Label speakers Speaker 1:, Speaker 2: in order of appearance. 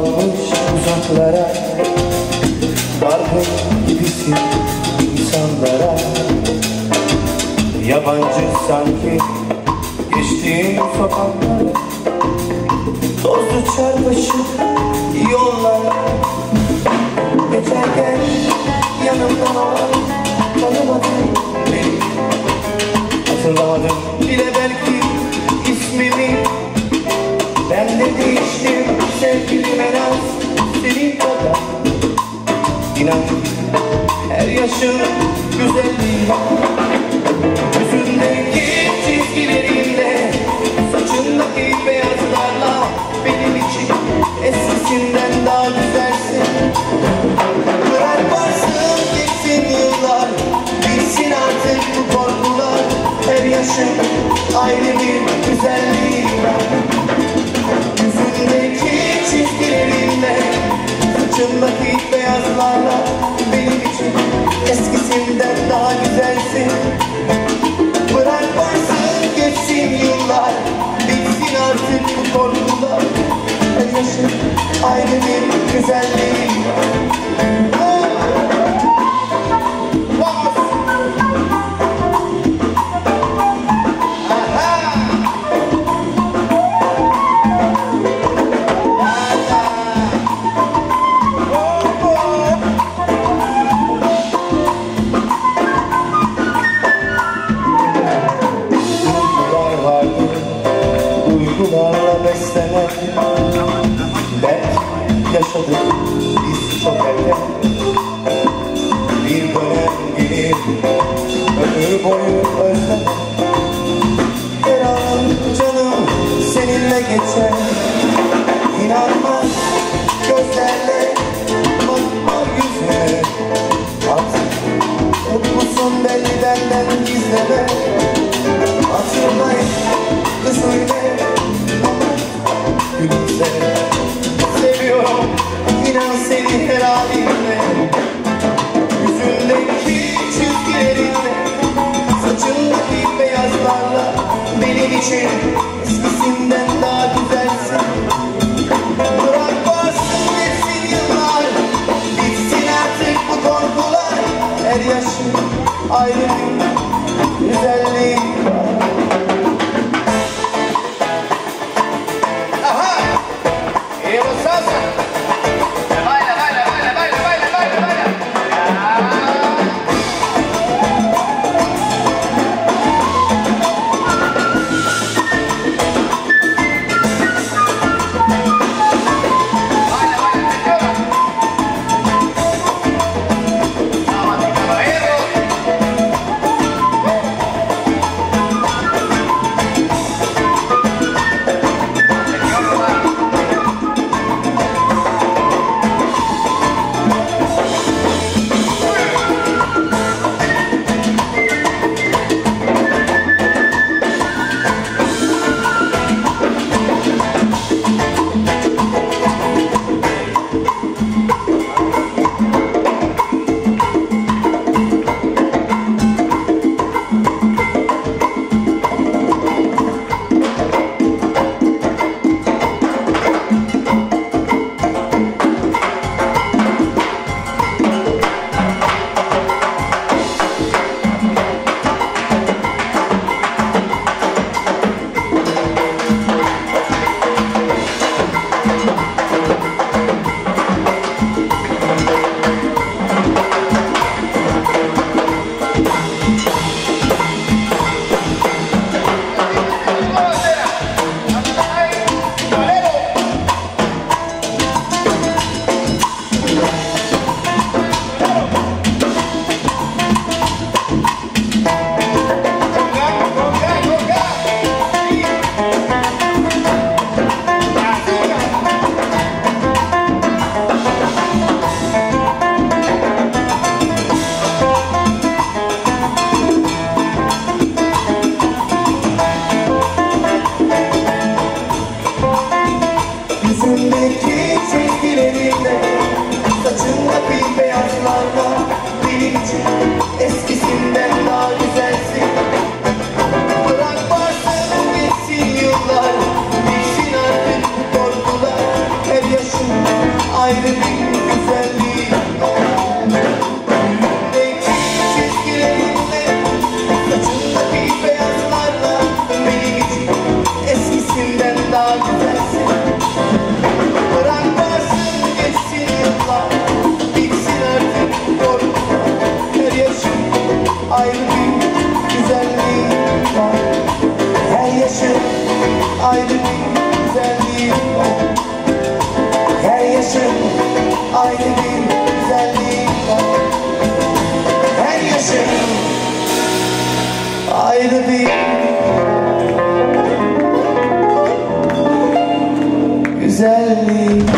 Speaker 1: uzaklara Dargın gibisin insanlara. Yabancı sanki geçtiğin sokaklara Tozlu çarpışık yollara. Geçerken yanımdan tanımadın beni. Hatırlamadım İnan her yaşın güzelliği Yüzündeki çizgilerinle Saçındaki beyazlarla Benim için eskisinden daha güzelsin. Bırak varsın gitsin yıllar Bitsin artık bu korkular. Her yaşın ayrı bir güzelliği gülümse Seviyorum inan seni her halinle Yüzündeki çizgilerinle Saçındaki beyazlarla benim için come back güzelliği